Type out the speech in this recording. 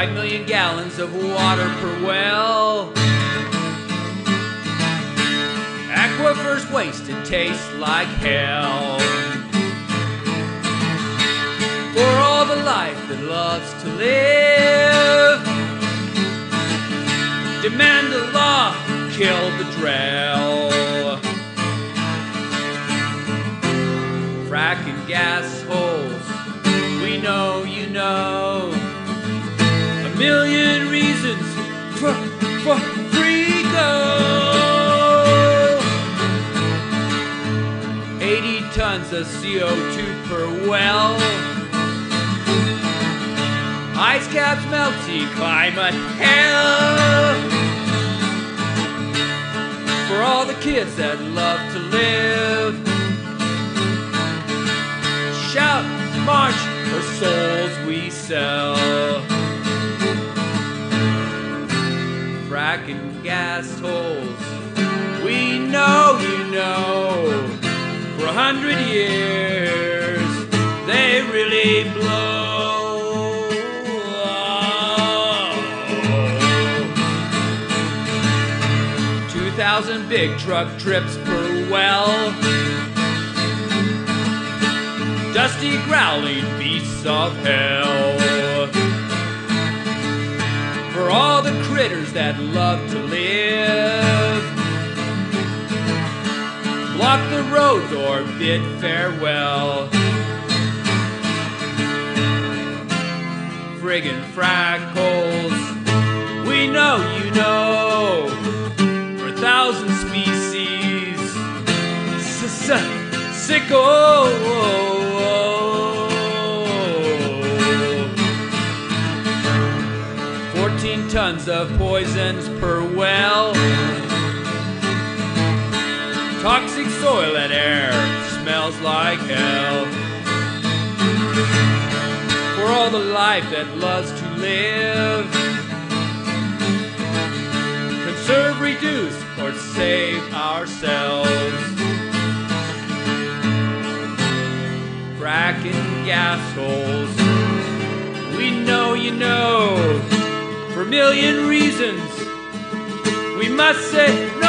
Five million gallons of water per well. Aquifers wasted taste like hell. For all the life that loves to live, demand a law, kill the drill. Fracking gas holes, we know you know. Million reasons for, for free go. 80 tons of CO2 per well. Ice caps melting, climate hell. For all the kids that love to live. Shout, march, for souls we sell. Fracking gas holes, we know you know. For a hundred years, they really blow. Two thousand big truck trips per well. Dusty growling beasts of hell. For all the critters that love to live. Block the roads or bid farewell. Friggin' frack holes, we know you know. For a thousand species, sickle. Fourteen tons of poisons per well. Toxic soil and air smells like hell. For all the life that loves to live. Conserve, reduce, or save ourselves. Fracking gas holes. We know you know. For a million reasons. We must say